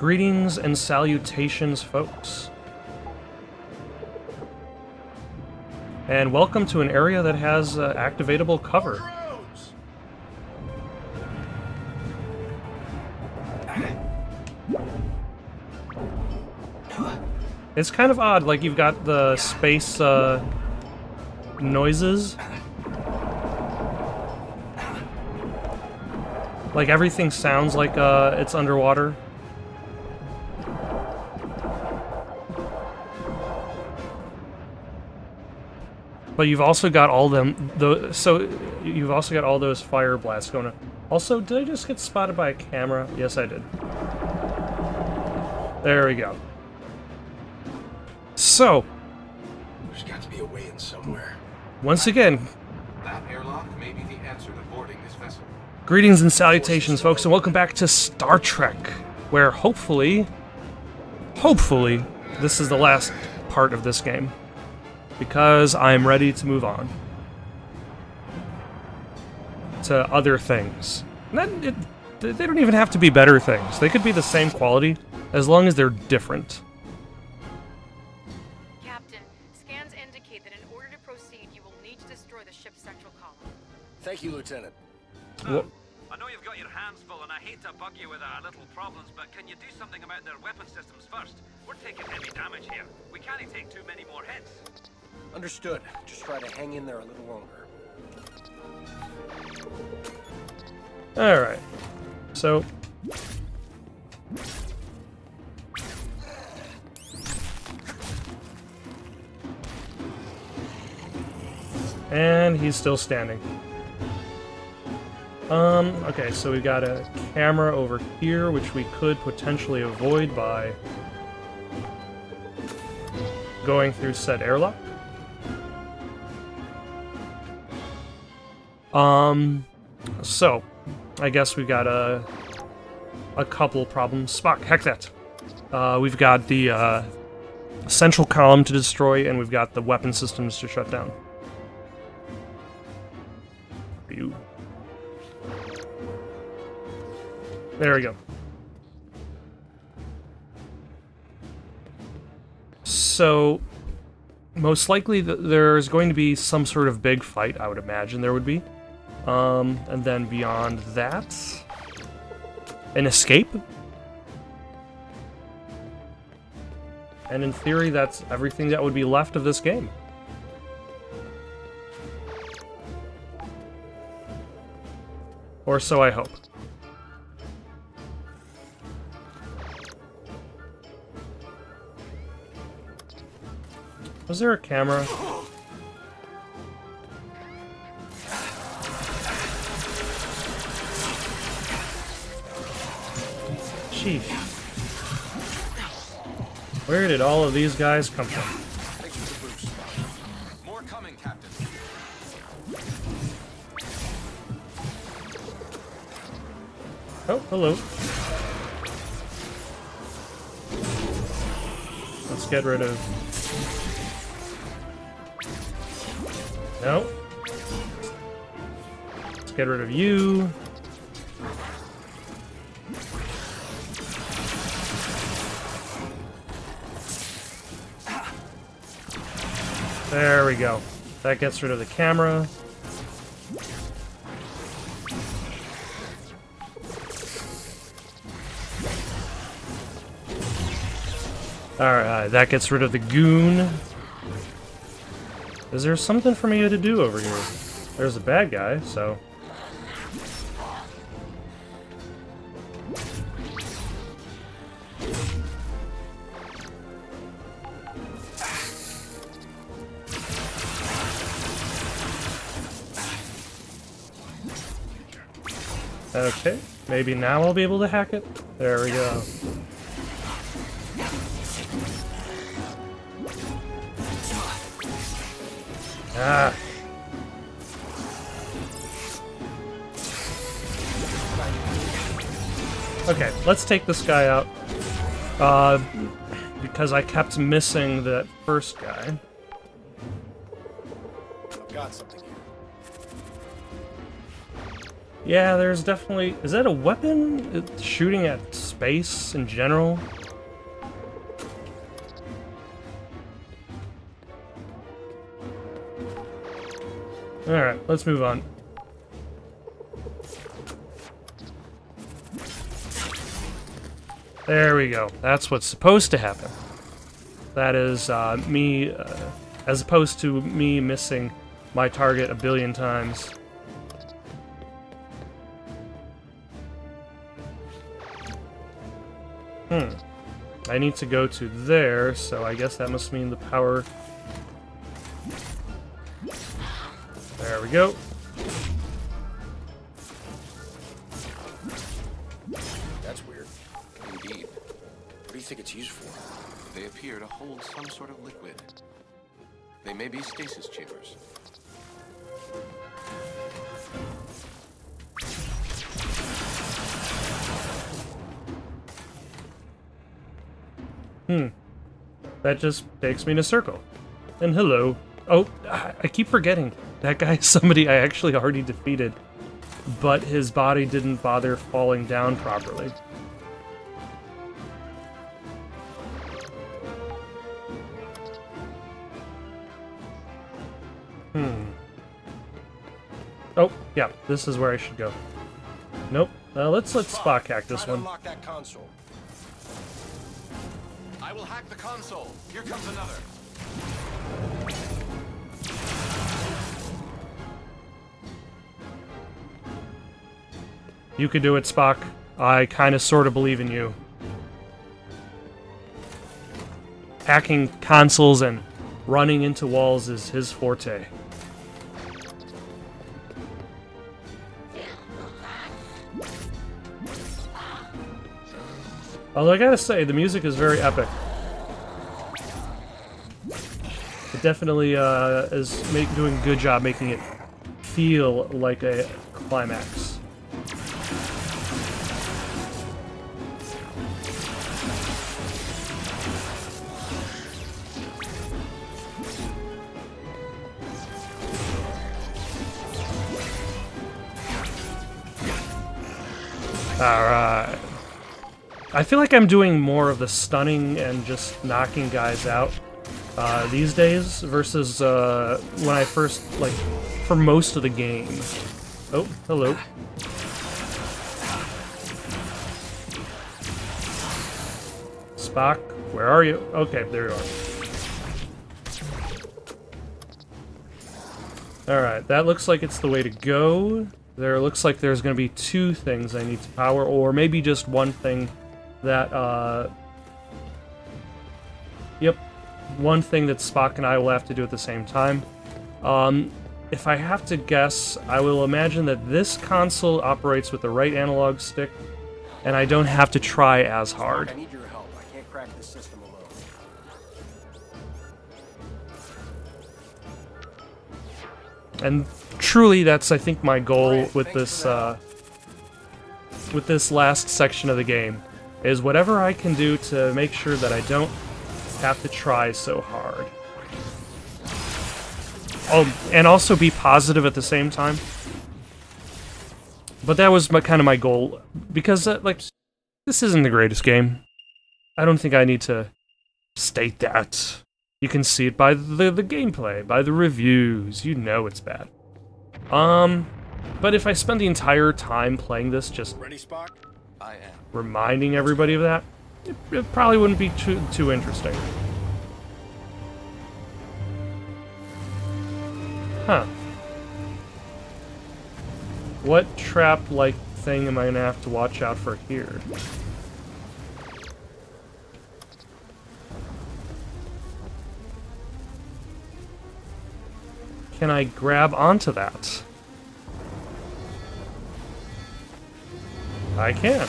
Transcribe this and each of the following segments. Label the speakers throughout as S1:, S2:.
S1: Greetings and salutations, folks. And welcome to an area that has uh, activatable cover. It's kind of odd, like you've got the space uh, noises. Like everything sounds like uh, it's underwater. But you've also got all them, the so you've also got all those fire blasts going on. Also, did I just get spotted by a camera? Yes, I did. There we go. So,
S2: There's got to be a way in somewhere.
S1: once again,
S2: That airlock may be the answer to boarding this vessel.
S1: greetings and salutations, folks, and welcome back to Star Trek, where hopefully, hopefully, this is the last part of this game. Because I'm ready to move on to other things. Not, it, they they don't even have to be better things. They could be the same quality as long as they're different.
S3: Captain, scans indicate that in order to proceed, you will need to destroy the ship's central column.
S2: Thank you, Lieutenant.
S1: Wha- um,
S4: I know you've got your hands full, and I hate to bug you with our little problems, but can you do something about their weapon systems first? We're taking heavy damage here. We can't take too many more hits.
S2: Understood. Just try to hang in there a little longer.
S1: Alright. So. And he's still standing. Um, okay, so we've got a camera over here, which we could potentially avoid by going through said airlock. Um, so, I guess we've got a a couple problems. Spock, heck that. Uh, we've got the uh, central column to destroy, and we've got the weapon systems to shut down. You. There we go. So, most likely th- there's going to be some sort of big fight. I would imagine there would be. Um, and then beyond that, an escape. And in theory, that's everything that would be left of this game. Or so I hope. Was there a camera? Sheesh. Where did all of these guys come from?
S2: Thank you for the boost, Spock. More coming, Captain.
S1: Oh, hello. Let's get rid of... No. Let's get rid of you. There we go. That gets rid of the camera. Alright, that gets rid of the goon. Is there something for me to do over here? There's a bad guy, so... maybe now I'll be able to hack it. There we go. Ah. Okay, let's take this guy out. Uh, because I kept missing that first guy.
S2: I've got something
S1: Yeah, there's definitely... Is that a weapon? It's shooting at space in general. Alright, let's move on. There we go. That's what's supposed to happen. That is uh, me, uh, as opposed to me missing my target a billion times. I need to go to there, so I guess that must mean the power... There we go.
S2: That's weird. Indeed. What do you think it's used for?
S5: They appear to hold some sort of liquid. They may be stasis chambers.
S1: That just takes me in a circle. And hello. Oh, I keep forgetting. That guy is somebody I actually already defeated. But his body didn't bother falling down properly. Hmm. Oh, yeah, this is where I should go. Nope. Uh, let's let Spock hack this one.
S5: I will hack the console. Here comes another.
S1: You can do it, Spock. I kind of sort of believe in you. Hacking consoles and running into walls is his forte. Although I gotta say, the music is very epic. It definitely uh, is make, doing a good job making it feel like a climax. Alright. I feel like I'm doing more of the stunning and just knocking guys out uh, these days versus uh, when I first, like, for most of the game. Oh, hello. Spock, where are you? Okay, there you are. Alright, that looks like it's the way to go. There looks like there's going to be two things I need to power, or maybe just one thing that, uh... Yep, one thing that Spock and I will have to do at the same time. Um, if I have to guess, I will imagine that this console operates with the right analog stick, and I don't have to try as hard.
S2: I need your help. I can't crack this system alone.
S1: And truly, that's I think my goal with this uh, with this last section of the game is whatever I can do to make sure that I don't have to try so hard. Oh, and also be positive at the same time. But that was my, kind of my goal because uh, like this isn't the greatest game. I don't think I need to state that. You can see it by the, the gameplay, by the reviews. You know it's bad. Um, but if I spend the entire time playing this just
S2: Ready, Spock?
S5: I am.
S1: Reminding everybody of that, it, it probably wouldn't be too, too interesting. Huh. What trap-like thing am I gonna have to watch out for here? Can I grab onto that? I can.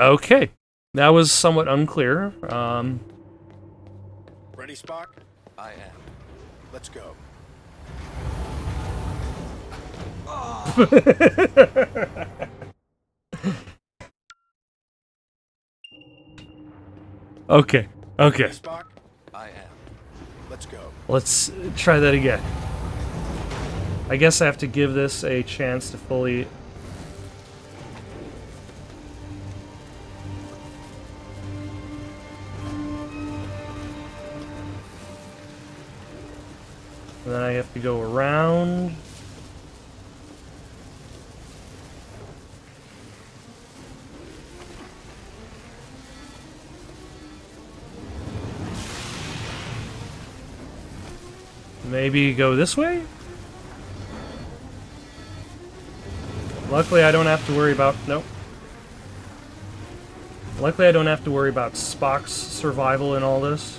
S1: Okay. That was somewhat unclear. Um,
S2: Ready, Spock?
S5: I am.
S2: Let's go.
S1: okay. Okay.
S2: Ready, Spock?
S5: I am.
S2: Let's go.
S1: Let's try that again. I guess I have to give this a chance to fully. And then I have to go around. Maybe go this way? Luckily, I don't have to worry about... Nope. Luckily, I don't have to worry about Spock's survival in all this.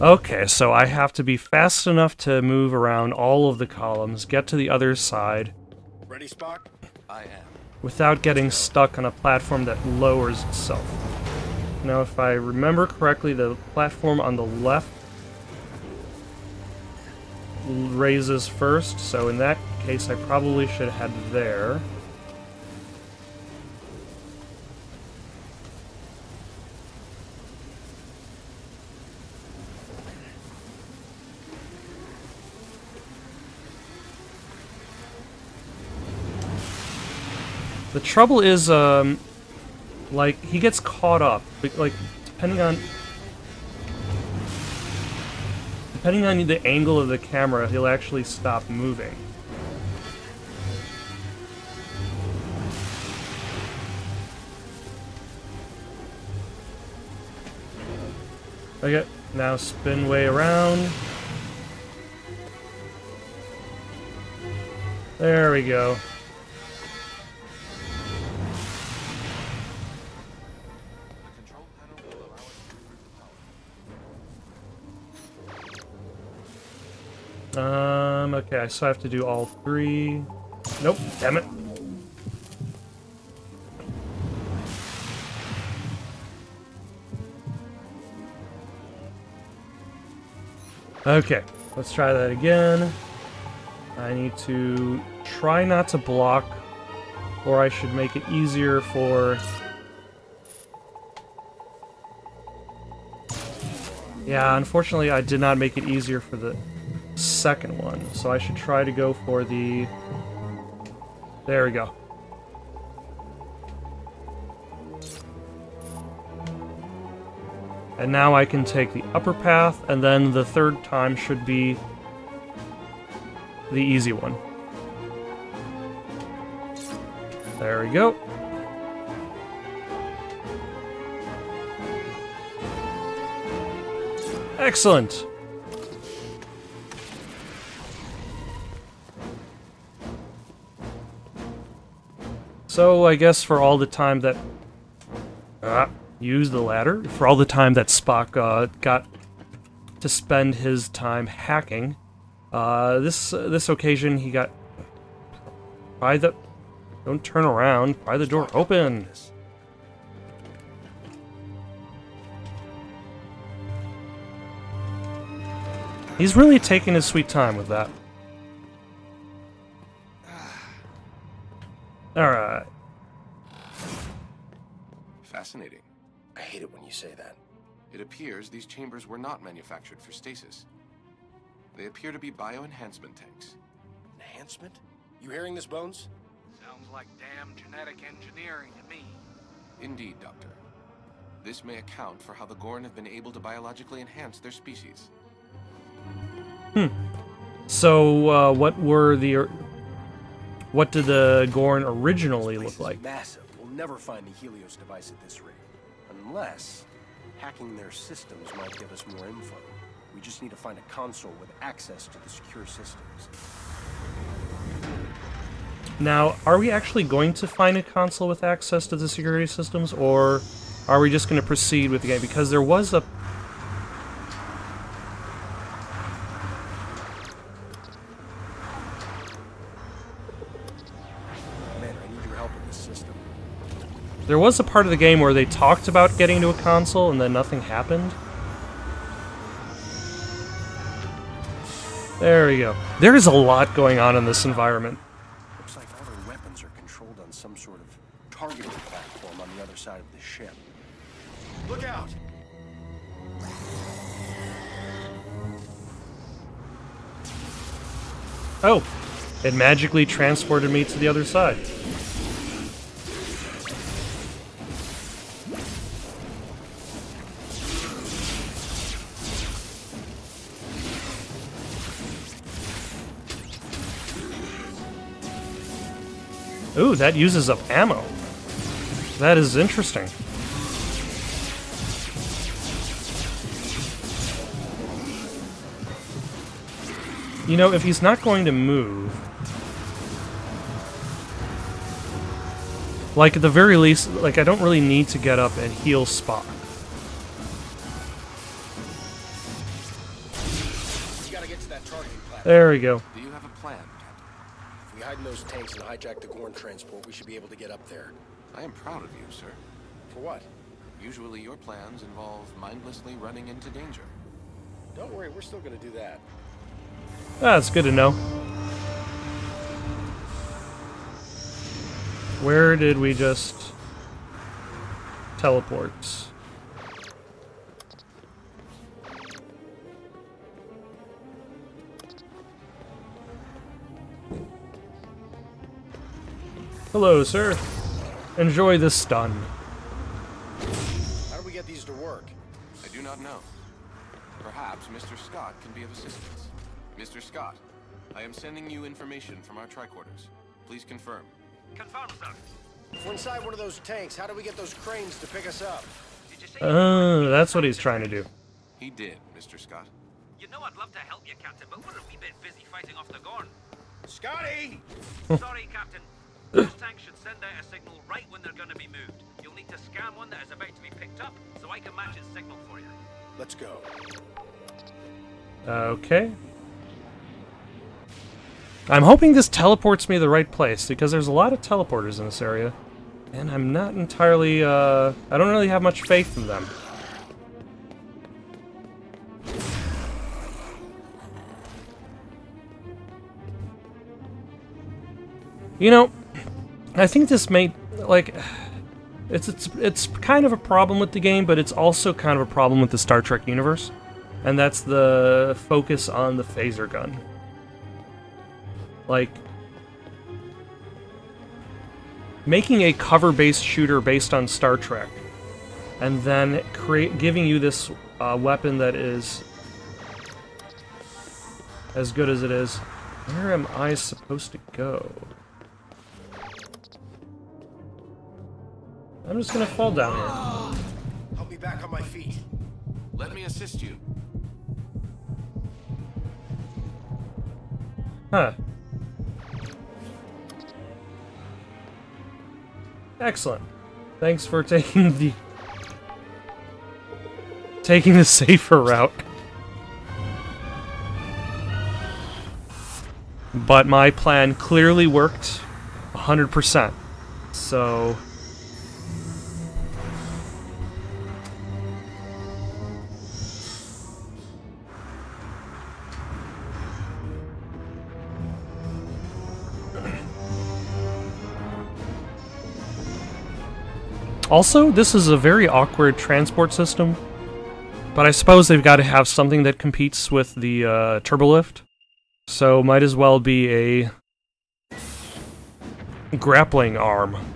S1: Okay, so I have to be fast enough to move around all of the columns, get to the other side,
S2: Ready, Spock?
S5: I am.
S1: without getting stuck on a platform that lowers itself. Now, if I remember correctly, the platform on the left raises first, so in that case, I probably should head there. The trouble is, um, like, he gets caught up. Like, depending on... Depending on the angle of the camera, he'll actually stop moving. Okay, now spin way around. There we go. Okay, so I have to do all three. Nope, damn it. Okay, let's try that again. I need to try not to block, or I should make it easier for... Yeah, unfortunately I did not make it easier for the second one. So I should try to go for the... There we go. And now I can take the upper path, and then the third time should be the easy one. There we go. Excellent. So I guess for all the time that uh, use the ladder, for all the time that Spock uh, got to spend his time hacking, uh, this uh, this occasion he got By the don't turn around, By the door open. He's really taking his sweet time with that. All right.
S5: Fascinating.
S2: I hate it when you say that.
S5: It appears these chambers were not manufactured for stasis. They appear to be bioenhancement tanks.
S2: Enhancement? You hearing this, Bones?
S6: Sounds like damn genetic engineering to me.
S5: Indeed, Doctor. This may account for how the Gorn have been able to biologically enhance their species. Hmm.
S1: So, uh, what were the... What did the Gorn originally look like?
S2: massive. We'll never find the Helios device at this rate. Unless hacking their systems might give us more info. We just need to find a console with access to the secure systems.
S1: Now, are we actually going to find a console with access to the security systems, or are we just going to proceed with the game? Because there was a... There was a part of the game where they talked about getting to a console and then nothing happened. There we go. There is a lot going on in this environment.
S2: Looks like all their weapons are controlled on some sort of targeting platform on the other side of the ship. Look out!
S1: Oh, it magically transported me to the other side. Ooh, that uses up ammo. That is interesting. You know, if he's not going to move... Like, at the very least, like, I don't really need to get up and heal Spock.
S2: We gotta get to that targeting platform.
S1: There we go.
S5: Do you have a plan, Captain?
S2: If we hide in those tanks and hijack the Gorn transport, we should be able to get up there.
S5: I am proud of you, sir.
S2: For what?
S5: Usually your plans involve mindlessly running into danger.
S2: Don't worry, we're still gonna do that.
S1: That's good to know. Where did we just teleport? Hello, sir. Enjoy the stun.
S2: How do we get these to work?
S5: I do not know. Perhaps Mr. Scott can be of assistance. Mr. Scott, I am sending you information from our tricorders. Please confirm.
S4: Confirm, sir.
S2: If we're inside one of those tanks, how do we get those cranes to pick us up?
S4: Did you say
S1: Uh, that's what he's trying to do.
S5: He did, Mr. Scott.
S4: You know I'd love to help you, Captain, but we're a wee bit busy fighting off the Gorn.
S2: Scotty!
S4: Sorry, Captain. Those tanks should send out a signal right when they're going to be moved. You'll need to scan one that is about to be picked up, so I can match its signal for you.
S2: Let's go.
S1: Okay. I'm hoping this teleports me to the right place, because there's a lot of teleporters in this area. And I'm not entirely, uh... I don't really have much faith in them. You know, I think this may, like... It's, it's, it's kind of a problem with the game, but it's also kind of a problem with the Star Trek universe and that's the focus on the phaser gun. Like, making a cover-based shooter based on Star Trek, and then create giving you this uh, weapon that is as good as it is. Where am I supposed to go? I'm just gonna fall down here.
S2: Help me back on my feet.
S5: Let me assist you.
S1: Huh. Excellent. Thanks for taking the taking the safer route. But my plan clearly worked 100%. So Also, this is a very awkward transport system, but I suppose they've got to have something that competes with the uh, turbolift, so might as well be a grappling arm.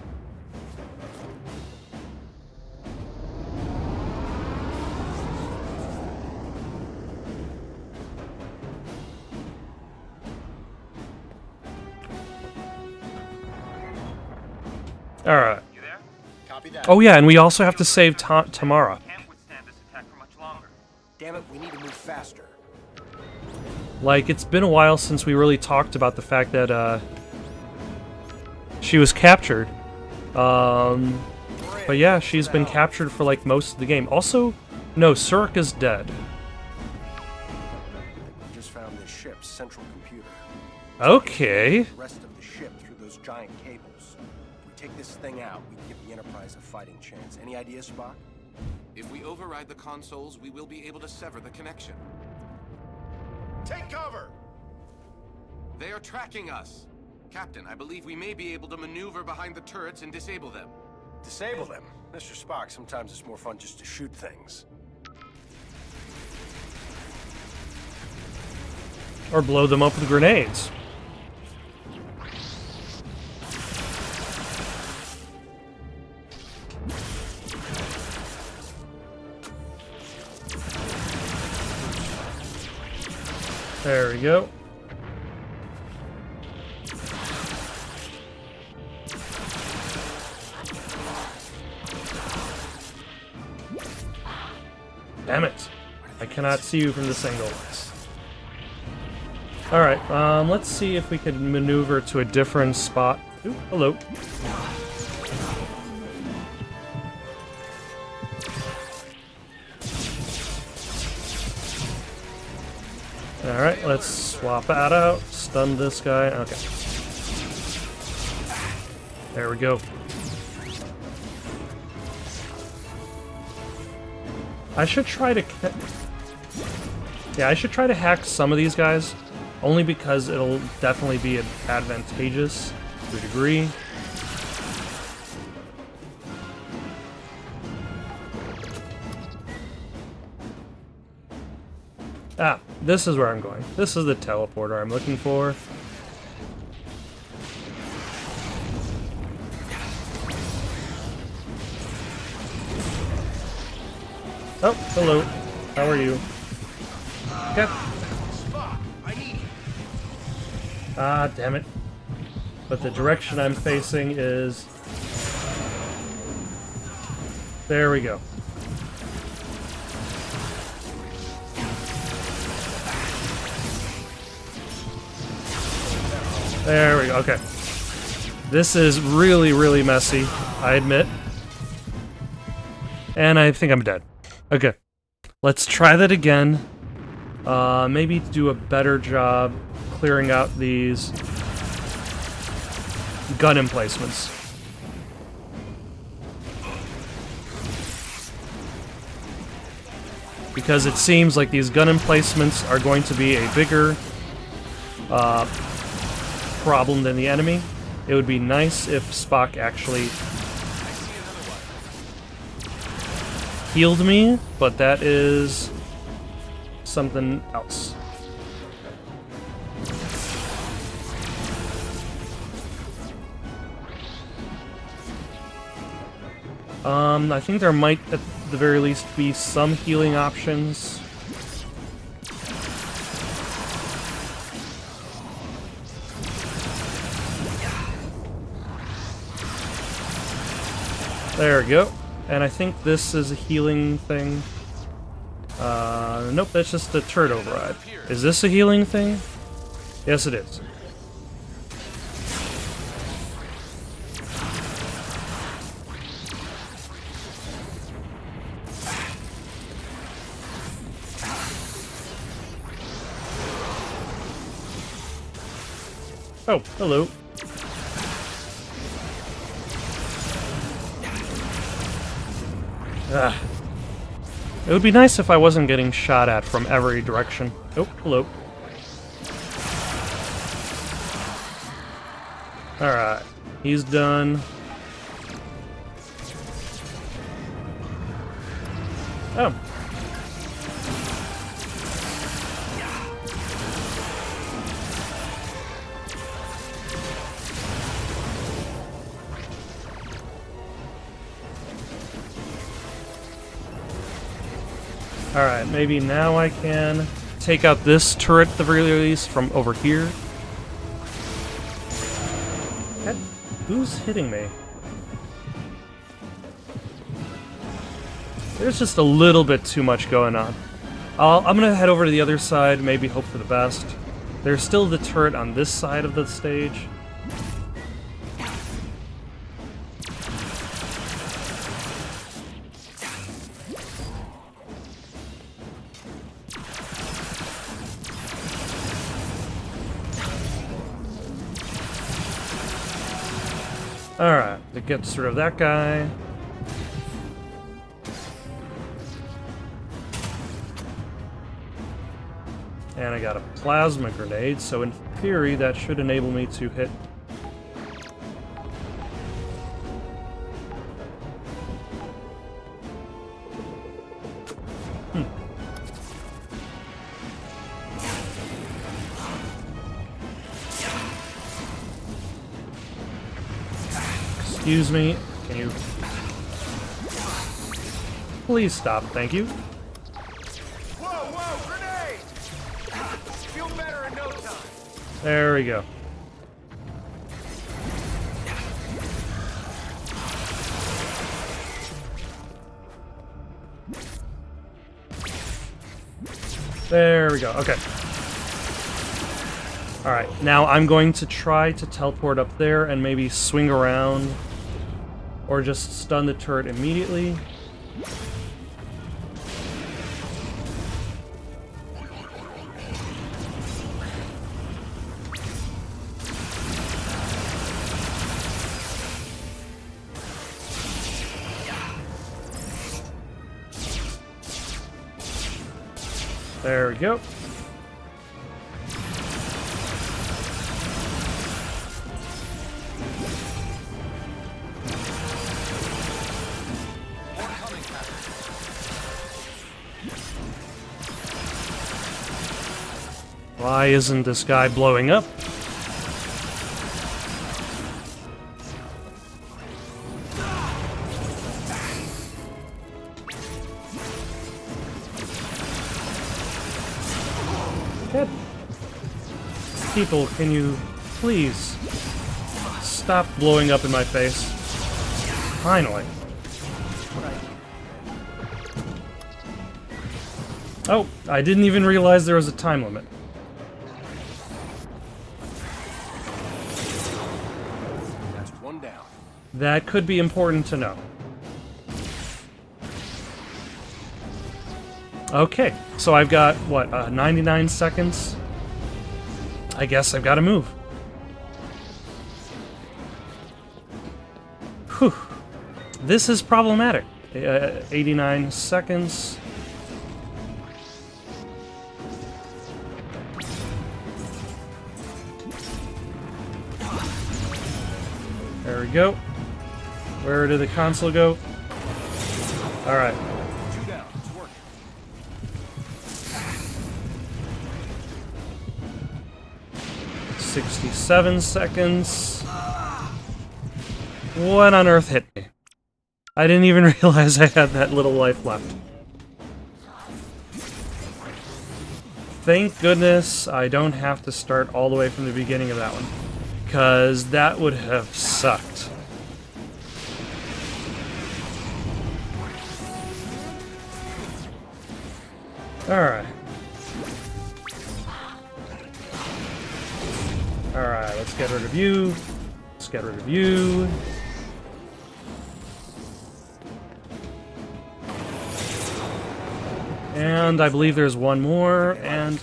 S1: Oh yeah, and we also have to save Ta- Tamara.
S4: Can't withstand this attack for much longer.
S2: Damn it, we need to move faster.
S1: Like, it's been a while since we really talked about the fact that, uh, she was captured. Um, but yeah, she's been captured for, like, most of the game. Also, no, Surik is dead.
S2: We just found this ship's central computer.
S1: Okay.
S2: The rest of the ship through those giant cables. If we take this thing out, we can get the Enterprise a fighting chance. Any ideas, Spock?
S5: If we override the consoles, we will be able to sever the connection.
S2: Take cover!
S5: They are tracking us. Captain, I believe we may be able to maneuver behind the turrets and disable them.
S2: Disable them. Mr. Spock, sometimes it's more fun just to shoot things.
S1: Or blow them up with grenades. There we go. Damn it. I cannot see you from this angle. Alright, um, let's see if we can maneuver to a different spot. Ooh, hello. Swap that out. Stun this guy. Okay. There we go. I should try to... Yeah, I should try to hack some of these guys. Only because it'll definitely be advantageous to a degree. This is where I'm going. This is the teleporter I'm looking for. Oh, hello. How are you? Okay. Ah, damn it. But the direction I'm facing is... There we go. There we go, okay. This is really, really messy, I admit. And I think I'm dead. Okay. Let's try that again. Uh, maybe do a better job clearing out these gun emplacements. Because it seems like these gun emplacements are going to be a bigger uh, problem than the enemy. It would be nice if Spock actually healed me, but that is something else. Um, I think there might, at the very least, be some healing options. There we go. And I think this is a healing thing. Uh, nope, that's just a turret override. Is this a healing thing? Yes, it is. Oh, hello. Ah. It would be nice if I wasn't getting shot at from every direction. Oh, hello. Alright. He's done. Oh. Maybe now I can take out this turret at the very least from over here. That- who's hitting me? There's just a little bit too much going on. I'll, I'm gonna head over to the other side, maybe hope for the best. There's still the turret on this side of the stage. Gets rid of that guy. And I got a plasma grenade, so in theory that should enable me to hit Excuse me. Can you... Please stop, thank you.
S2: Whoa, whoa, no.
S1: There we go. There we go, okay. Alright, now I'm going to try to teleport up there and maybe swing around or just stun the turret immediately. There we go. Isn't this guy blowing up? People, can you please stop blowing up in my face? Finally. Oh, I didn't even realize there was a time limit. That could be important to know. Okay, so I've got, what, uh, 99 seconds? I guess I've got to move. Whew. This is problematic. Uh, 89 seconds. There we go. Where did the console go? Alright. Sixty-seven seconds. What on earth hit me? I didn't even realize I had that little life left. Thank goodness I don't have to start all the way from the beginning of that one. Because that would have sucked. Alright. Alright, let's get rid of you. Let's get rid of you. And I believe there's one more, and.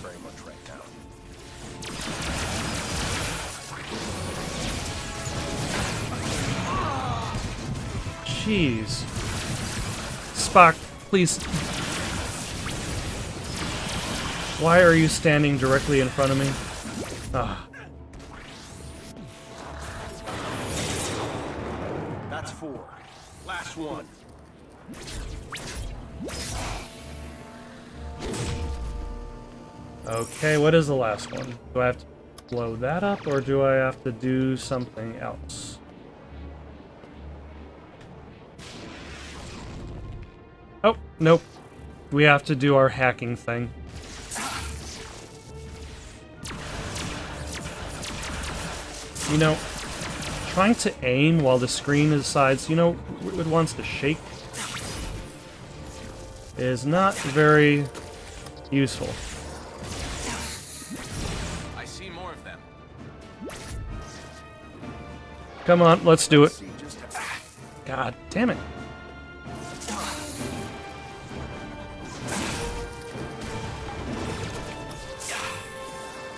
S1: Jeez. Spock, please. Why are you standing directly in front of me? Ah.
S2: That's four. Last one.
S1: Okay, what is the last one? Do I have to blow that up, or do I have to do something else? Oh, nope. We have to do our hacking thing. You know, trying to aim while the screen decides, you know, it wants to shake is not very useful.
S5: I see more of them.
S1: Come on, let's do it.
S2: See just how...
S1: God damn it.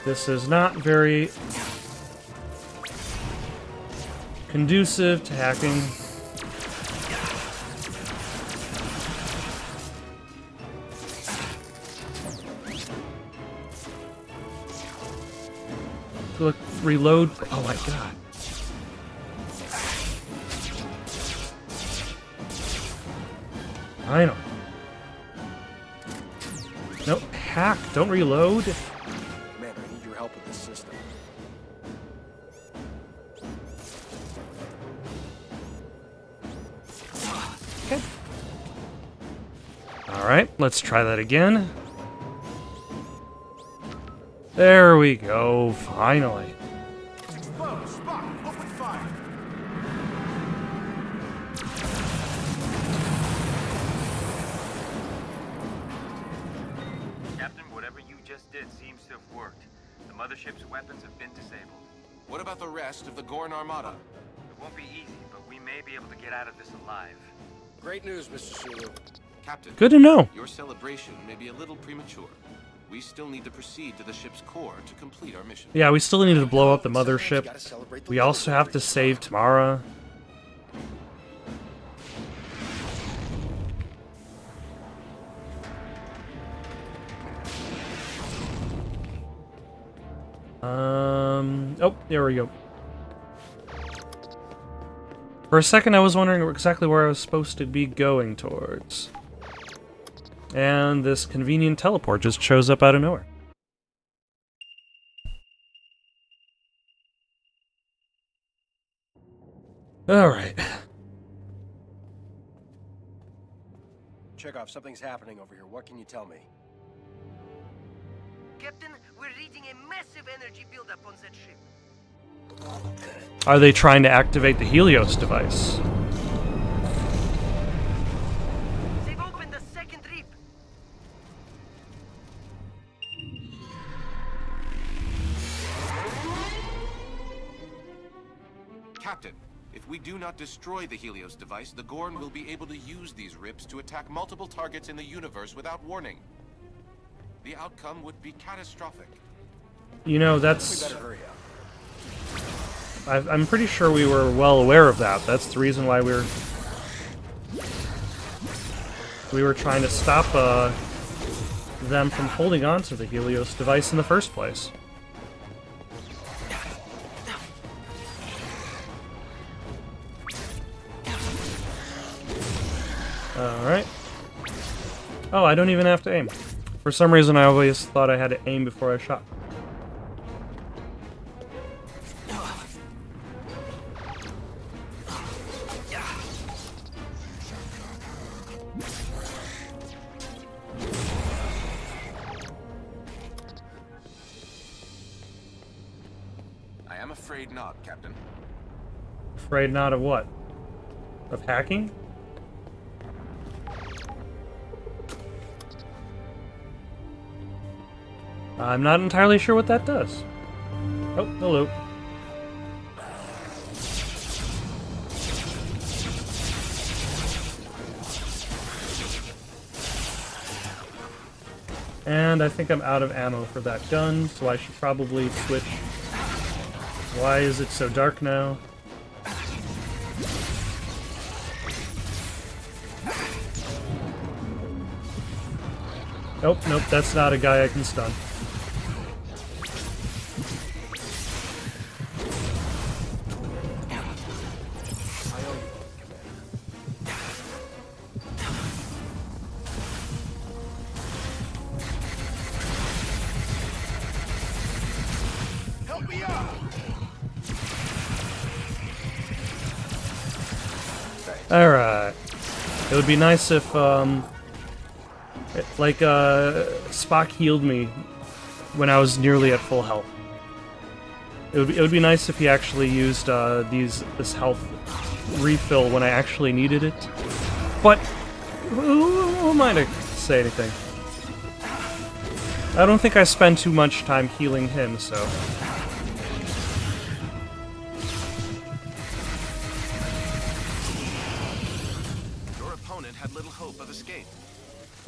S1: This is not very conducive to hacking. Look, reload. Oh my god. I know. Nope, hack. Don't reload. Let's try that again. There we go, finally. Good to know.
S5: your celebration may be a little premature. We still need to proceed to the ship's core to complete our mission.
S1: Yeah, we still need to blow up the mothership.
S2: the
S1: We also have to save Tamara. Um. Oh, there we go. For a second, I was wondering exactly where I was supposed to be going towards. And this convenient teleport just shows up out of nowhere. Alright.
S2: Chekhov, something's happening over here. What can you tell me?
S7: Captain, we're reading a massive energy buildup on that ship.
S1: Are they trying to activate the Helios device?
S5: Not destroy the Helios device, the Gorn will be able to use these rips to attack multiple targets in the universe without warning. The outcome would be catastrophic.
S1: You know, that's.
S2: better hurry up.
S1: I've, I'm pretty sure we were well aware of that. That's the reason why we were. We were trying to stop uh, them from holding on to the Helios device in the first place. Oh, I don't even have to aim. For some reason, I always thought I had to aim before I shot.
S5: I am afraid not, Captain.
S1: Afraid not of what? Of hacking? I'm not entirely sure what that does. Oh, hello. And I think I'm out of ammo for that gun, so I should probably switch. Why is it so dark now? Nope, nope, that's not a guy I can stun. Be nice if, um... it- like, uh... Spock healed me when I was nearly at full health. It would be, it would be nice if he actually used, uh, these, this health refill when I actually needed it. But... Who, who am I to say anything? I don't think I spend too much time healing him, so...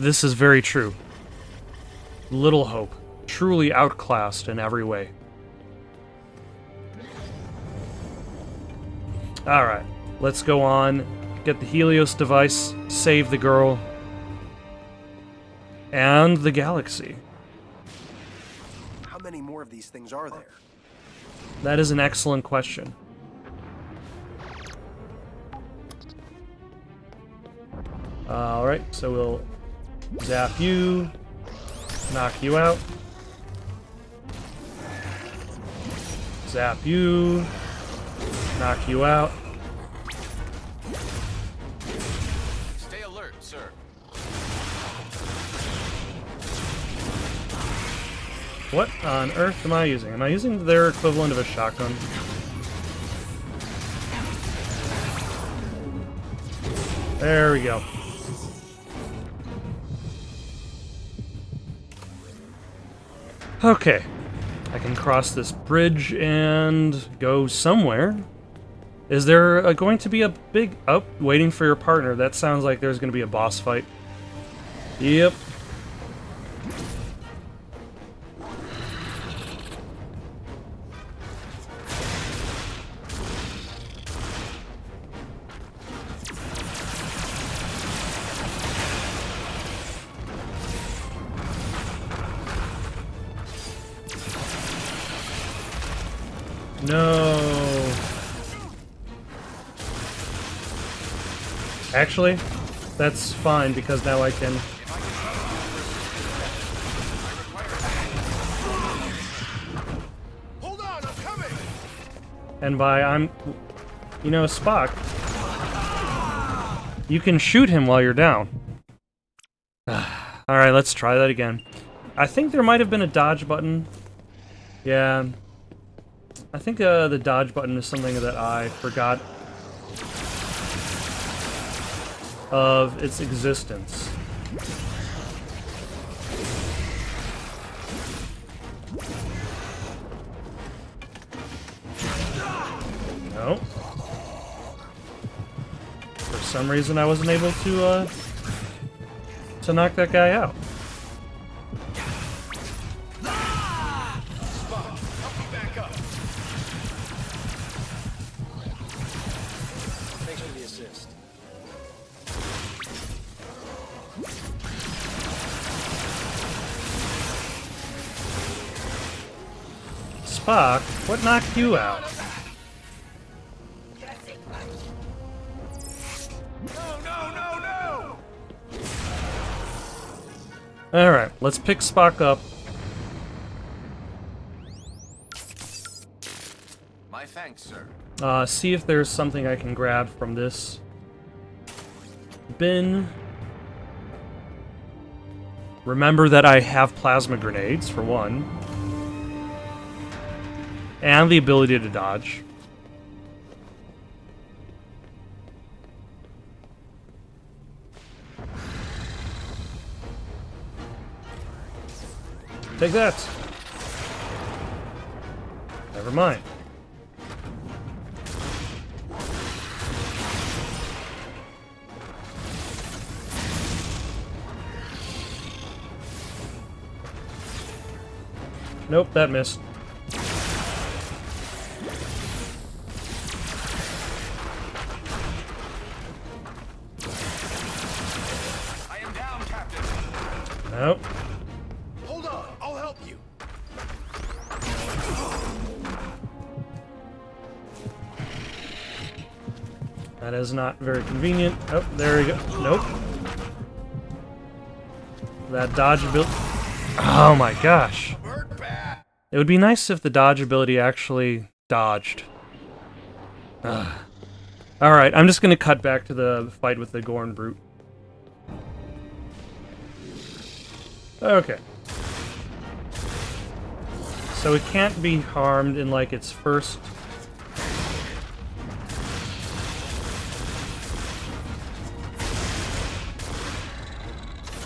S1: This is very true. Little hope. Truly outclassed in every way. Alright, let's go on, get the Helios device, save the girl, and the galaxy.
S2: How many more of these things are there?
S1: That is an excellent question. Alright, so we'll zap you, knock you out. Zap you, knock you out.
S5: Stay alert, sir.
S1: What on earth am I using? Am I using their equivalent of a shotgun? There we go. Okay. I can cross this bridge and go somewhere. Is there uh going to be a big... Oh, waiting for your partner. That sounds like there's going to be a boss fight. Yep. Actually, that's fine because now I can.
S2: Hold on, I'm coming!
S1: And by I'm. You know, Spock. You can shoot him while you're down. Alright, let's try that again. I think there might have been a dodge button. Yeah. I think uh, the dodge button is something that I forgot of its existence. No. For some reason, I wasn't able to uh, to knock that guy out. Spock, what knocked you out?
S2: No, no, no, no!
S1: Alright, let's pick Spock up.
S5: My thanks, sir.
S1: Uh, see if there's something I can grab from this bin. Remember that I have plasma grenades, for one. And the ability to dodge. Take that! Never mind. Nope, that missed. Nope.
S2: Hold on, I'll help you.
S1: That is not very convenient. Oh, there we go. Nope. That dodge ability. Oh my gosh. It would be nice if the dodge ability actually dodged. Ugh. Alright, I'm just gonna cut back to the fight with the Gorn Brute. Okay. So it can't be harmed in like its first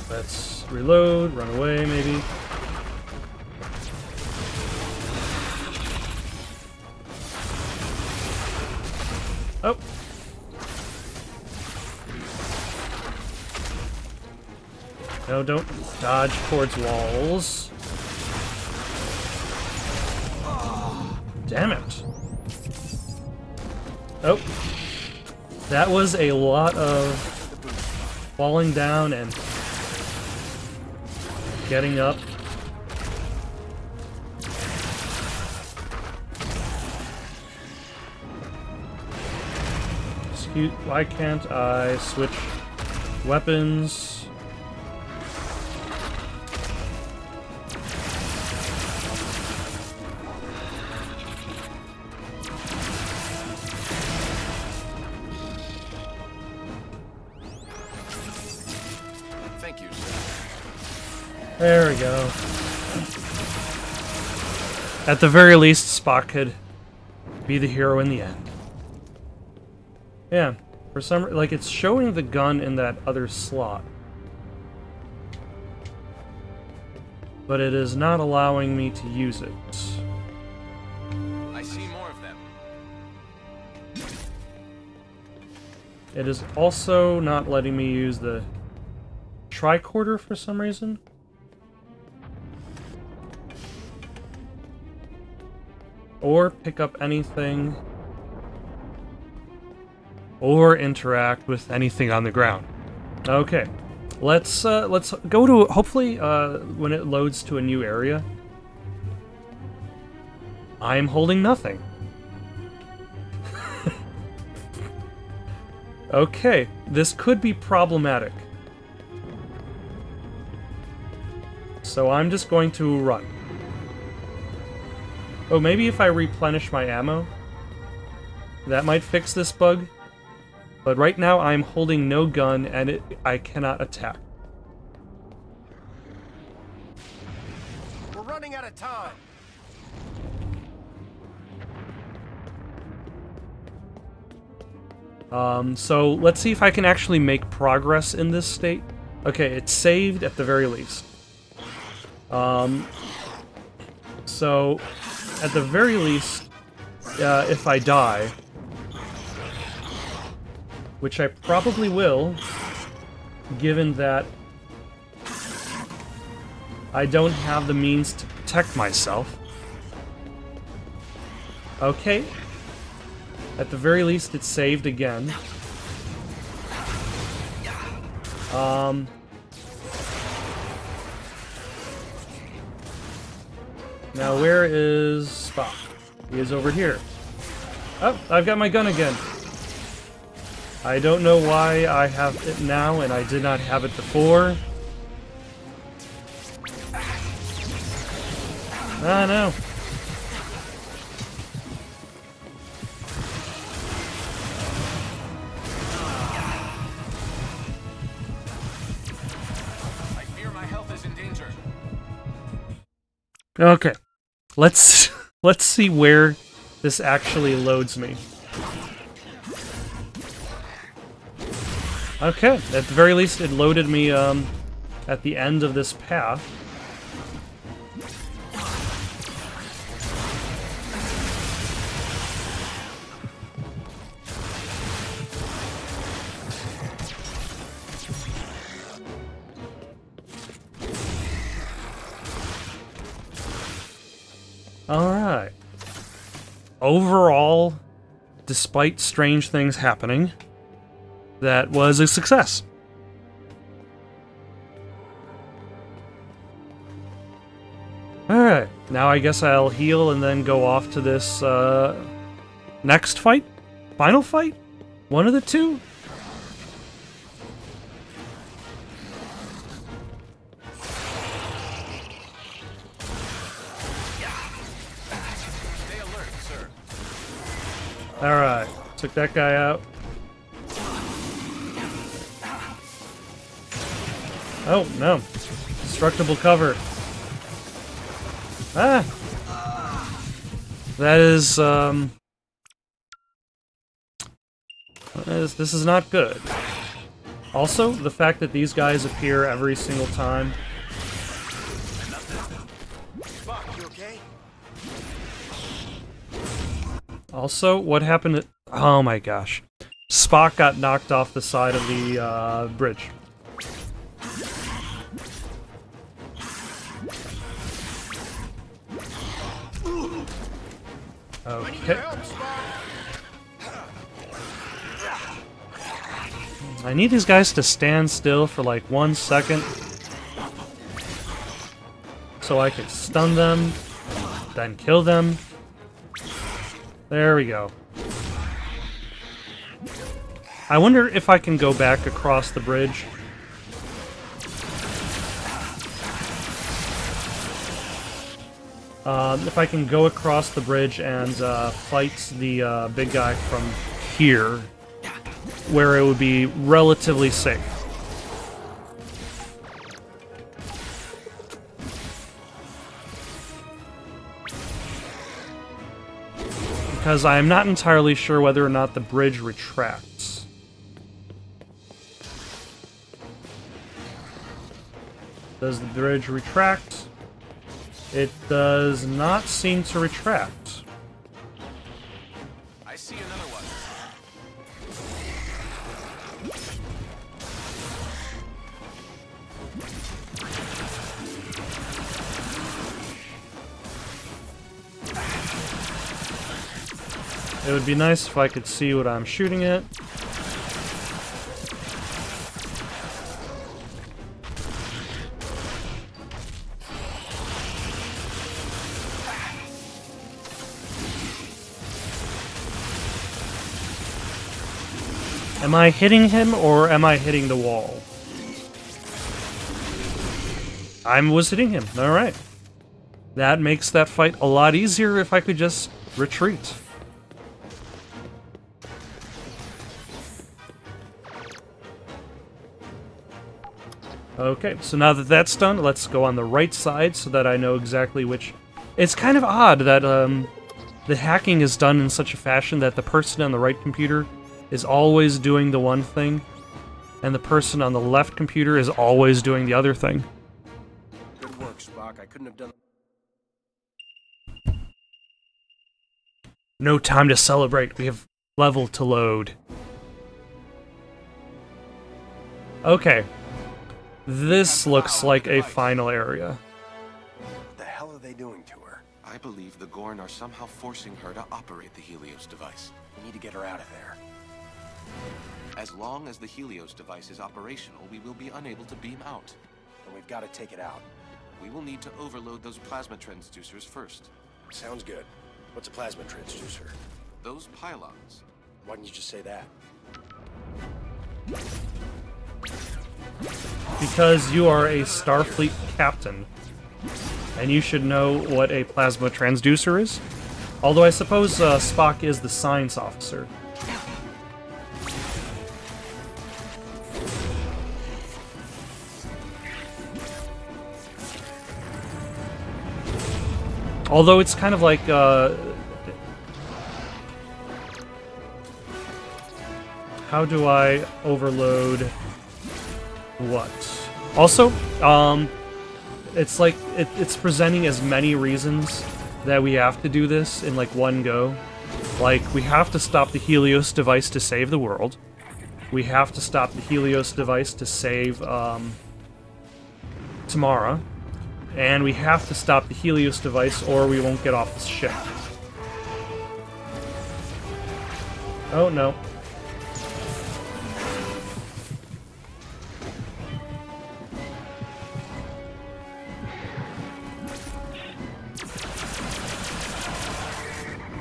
S1: Let's reload, run away maybe. Don't dodge towards walls. Damn it. Oh. That was a lot of falling down and getting up. Excuse, why can't I switch weapons? At the very least, Spock could be the hero in the end. Yeah, for some like it's showing the gun in that other slot. But it is not allowing me to use it.
S5: I see more of them.
S1: It is also not letting me use the tricorder for some reason. Or pick up anything. Or interact with anything on the ground. Okay. Let's uh, let's go to hopefully uh, when it loads to a new area. I am holding nothing. Okay, this could be problematic. So I'm just going to run. Oh, maybe if I replenish my ammo, that might fix this bug. But right now I'm holding no gun and it, I cannot attack.
S2: We're running out of time.
S1: Um, so let's see if I can actually make progress in this state. Okay, it's saved at the very least. Um, so, at the very least, uh, if I die, which I probably will, given that I don't have the means to protect myself. Okay, at the very least, it's saved again. Um... Now, where is Spock? He is over here. Oh, I've got my gun again. I don't know why I have it now and I did not have it before. Ah.
S5: I fear my health is in danger.
S1: Okay. Let's let's see where this actually loads me. Okay, at the very least it loaded me um at the end of this path. Alright. Overall, despite strange things happening, that was a success. Alright, now I guess I'll heal and then go off to this uh, next fight? Final fight? One of the two? Alright, took that guy out. Oh, no. Destructible cover. Ah! That is, um... that is- this is not good. Also, the fact that these guys appear every single time. Also, what happened to... Oh my gosh. Spock got knocked off the side of the uh, bridge. Okay. I need these guys to stand still for like one second. So I can stun them, then kill them. There we go. I wonder if I can go back across the bridge. Um, if I can go across the bridge and uh, fight the uh, big guy from here, where it would be relatively safe. Because I am not entirely sure whether or not the bridge retracts. Does the bridge retract? It does not seem to retract. It would be nice if I could see what I'm shooting at. Am I hitting him or am I hitting the wall? I was hitting him. Alright. That makes that fight a lot easier if I could just retreat. Okay, so now that that's done, let's go on the right side so that I know exactly which... It's kind of odd that um, the hacking is done in such a fashion that the person on the right computer is always doing the one thing, and the person on the left computer is always doing the other thing.
S2: Good work, Spock. I couldn't have done.
S1: No time to celebrate. We have level to load. Okay. This looks like a final area.
S2: What the hell are they doing to her?
S5: I believe the Gorn are somehow forcing her to operate the Helios device.
S2: We need to get her out of there.
S5: As long as the Helios device is operational, we will be unable to beam out.
S2: And we've got to take it out.
S5: We will need to overload those plasma transducers first.
S2: Sounds good. What's a plasma transducer?
S5: Those pylons.
S2: Why didn't you just say that?
S1: Because you are a Starfleet captain. And you should know what a plasma transducer is. Although I suppose uh, Spock is the science officer. Although it's kind of like uh, how do I overload what? Also, um, it's like it, it's presenting as many reasons that we have to do this in like one go. Like we have to stop the Helios device to save the world. We have to stop the Helios device to save um, Tamara. And we have to stop the Helios device or we won't get off the ship. Oh no.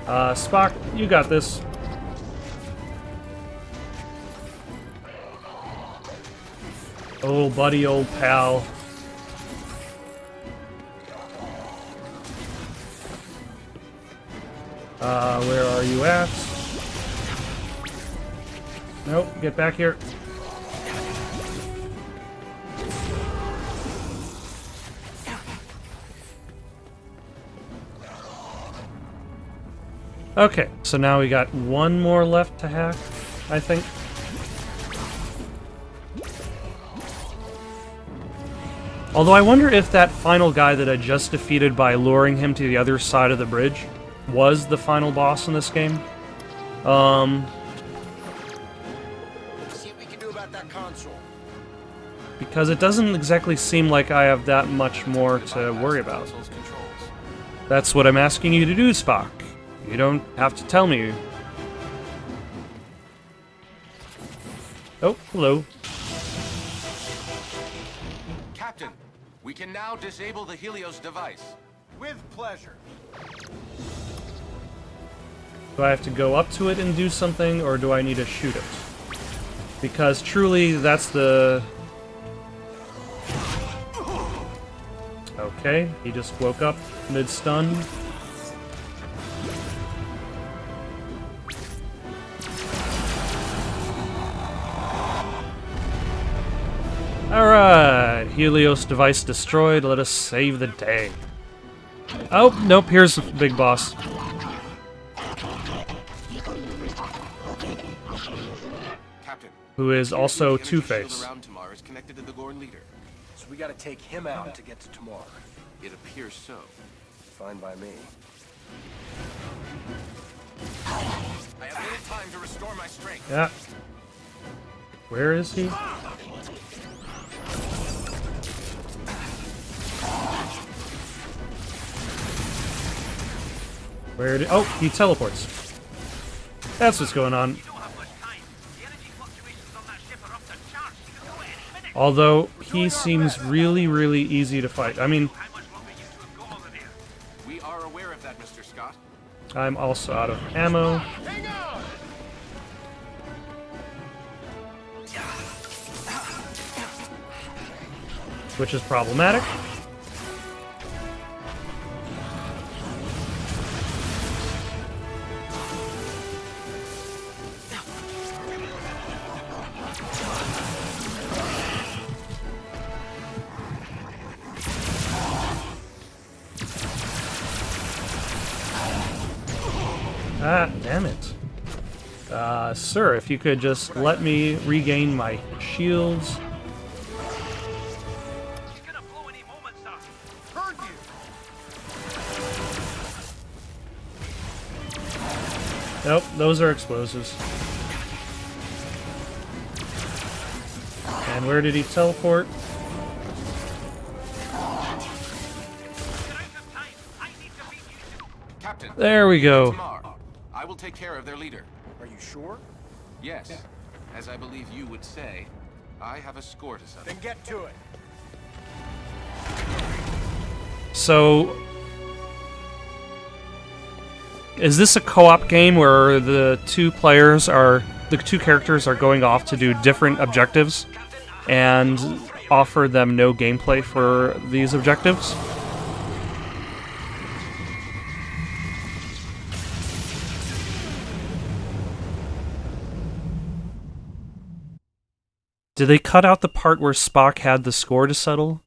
S1: Uh, Spock, you got this. Oh, buddy, old pal. Uh, where are you at? Nope, get back here. Okay, so now we got one more left to hack, I think. Although I wonder if that final guy that I just defeated by luring him to the other side of the bridge was the final boss in this game. Um,
S2: See what we can do about that console.
S1: because it doesn't exactly seem like I have that much more to worry about. That's what I'm asking you to do, Spock. You don't have to tell me. Oh, hello.
S5: Captain, we can now disable the Helios device.
S2: With pleasure.
S1: Do I have to go up to it and do something, or do I need to shoot it? Because truly, that's the... Okay, he just woke up mid-stun. Alright, Helios device destroyed, let us save the day. Oh, nope, here's the big boss.
S5: Captain.
S1: Who is also Two-Face.
S5: around T'Mar is connected to the Gorn leader.
S2: So we gotta take him out to get to T'Mar.
S5: It appears so.
S2: Fine by me.
S5: I have little time to restore my strength.
S1: Yeah. Where is he? Ah! Where did... Oh, he teleports. That's what's going on.
S4: You don't have much time. The energy fluctuations on that ship are up to charge. You can go at any minute.
S1: Although, he seems really, really easy to fight. I mean,
S4: How much longer you two have got over there?
S5: We are aware of that, Mr. Scott.
S1: I'm also out of ammo. Which is problematic. Ah, damn it. Uh, sir, if you could just let me regain my shields.
S4: She's gonna blow any moment, sir.
S2: Heard you!
S1: Nope, those are explosives. And where did he teleport?
S4: You're out of time. I need to beat you two.
S5: Captain.
S1: There we go.
S5: Care of their leader.
S2: Are you sure?
S5: Yes. As I believe you would say, I have a score to settle.
S2: Then get to it.
S1: So, is this a co-op game where the two players are the two characters are going off to do different objectives and offer them no gameplay for these objectives? Did they cut out the part where Spock had the score to settle?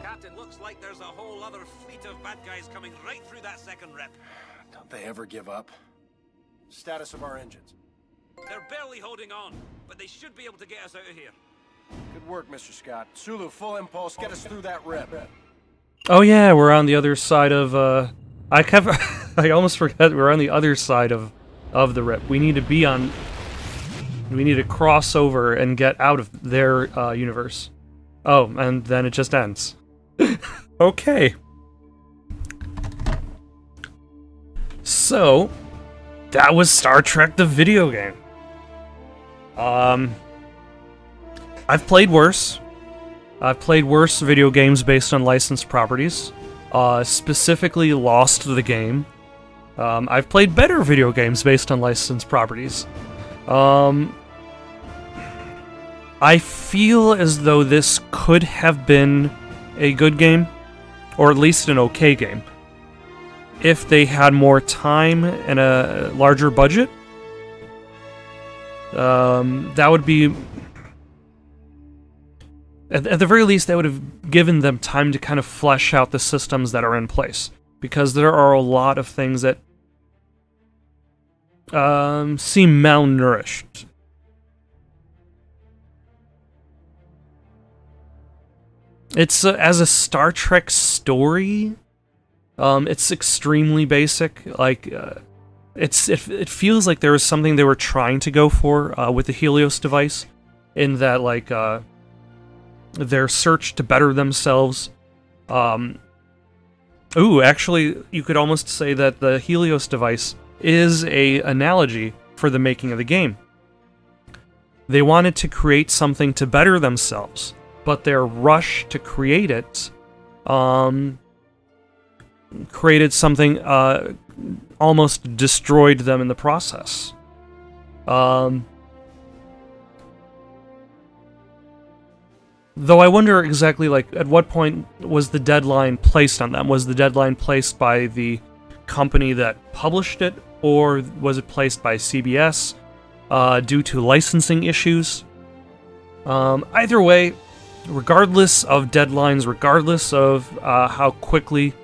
S4: Captain, looks like there's a whole other fleet of bad guys coming right through that second rip.
S2: Don't they ever give up? Status of our engines.
S4: They're barely holding on, but they should be able to get us out of here.
S2: Good work, Mr. Scott. Sulu, full impulse. Get us through that rip.
S1: Oh yeah, we're on the other side of. Uh, I kept. I almost forgot we're on the other side of of the rip. We need to be on. We need to cross over and get out of their uh, universe. Oh, and then it just ends. okay. So, that was Star Trek the video game. Um, I've played worse. I've played worse video games based on licensed properties. Uh, specifically, Lost the game. Um, I've played better video games based on licensed properties. Um, I feel as though this could have been a good game, or at least an okay game, if they had more time and a larger budget. Um, that would be at, at the very least, that would have given them time to kind of flesh out the systems that are in place. Because there are a lot of things that um, seem malnourished. It's uh, as a Star Trek story, um, it's extremely basic. Like, uh, it's it, it feels like there was something they were trying to go for uh, with the Helios device, in that like uh, their search to better themselves. Um, ooh, actually, you could almost say that the Helios device is a analogy for the making of the game. They wanted to create something to better themselves, but their rush to create it um, created something uh, almost destroyed them in the process. Um, though I wonder exactly like at what point was the deadline placed on them? Was the deadline placed by the company that published it, or was it placed by CBS uh, due to licensing issues? Um, either way, regardless of deadlines, regardless of uh, how quickly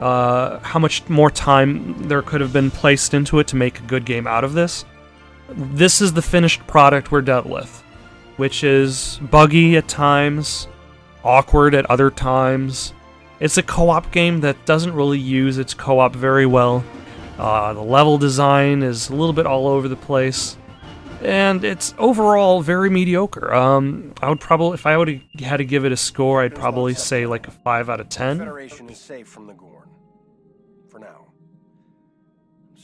S1: uh, how much more time there could have been placed into it to make a good game out of this. This is the finished product we're dealt with, which is buggy at times, awkward at other times. It's a co op game that doesn't really use its co op very well. Uh, the level design is a little bit all over the place. And it's overall very mediocre. Um, I would probably, if I would had to give it a score, I'd probably say like a 5 out of 10.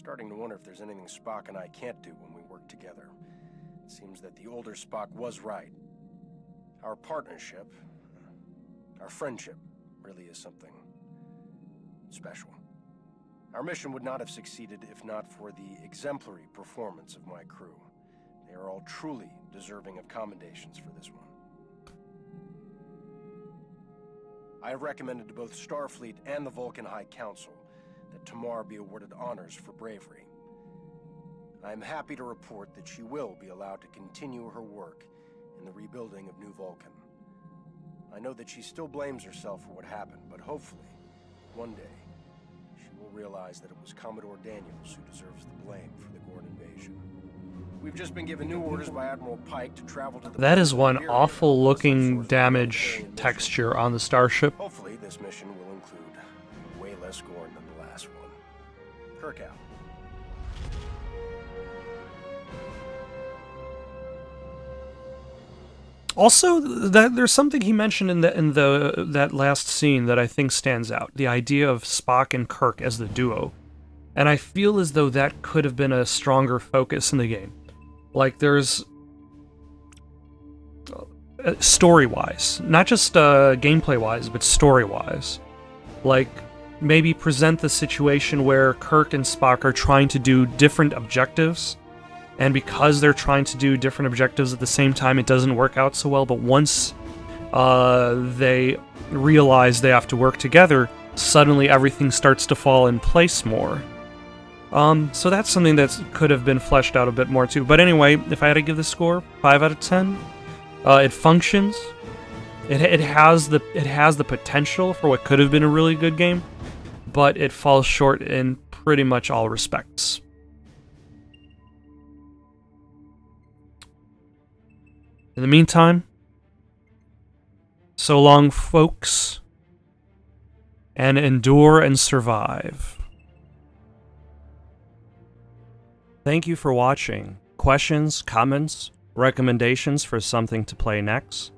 S2: Starting to wonder if there's anything Spock and I can't do when we work together. It seems that the older Spock was right. Our partnership, our friendship, really is something special. Our mission would not have succeeded if not for the exemplary performance of my crew. They are all truly deserving of commendations for this one. I have recommended to both Starfleet and the Vulcan High Council that T'Mar be awarded honors for bravery. I am happy to report that she will be allowed to continue her work in the rebuilding of New Vulcan. I know that she still blames herself for what happened, but hopefully, one day, she will realize that it was Commodore Daniels who deserves the blame for the Gorn invasion. We've just been given new orders by Admiral Pike to travel to the
S1: That is one awful looking
S2: Some sort of
S1: damage texture on the starship.
S2: Hopefully, this mission will include way less Gorn than the last one. Kirk.
S1: Also, that there's something he mentioned in the in the that last scene that I think stands out. The idea of Spock and Kirk as the duo. And I feel as though that could have been a stronger focus in the game. Like there's uh, story-wise, not just uh, gameplay-wise, but story-wise. Like maybe present the situation where Kirk and Spock are trying to do different objectives and because they're trying to do different objectives at the same time, it doesn't work out so well. But once uh, they realize they have to work together, suddenly everything starts to fall in place more. Um, so that's something that could have been fleshed out a bit more too. But anyway, if I had to give the score, five out of ten, uh, it functions. It, it has the it has the potential for what could have been a really good game, but it falls short in pretty much all respects. In the meantime, so long, folks, and endure and survive. Thank you for watching. Questions, comments, recommendations for something to play next?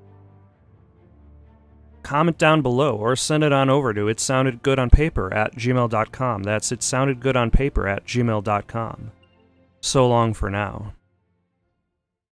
S1: Comment down below or send it on over to it sounded good on paper at gmail.com. That's it sounded good on paper at gmail.com. So long for now.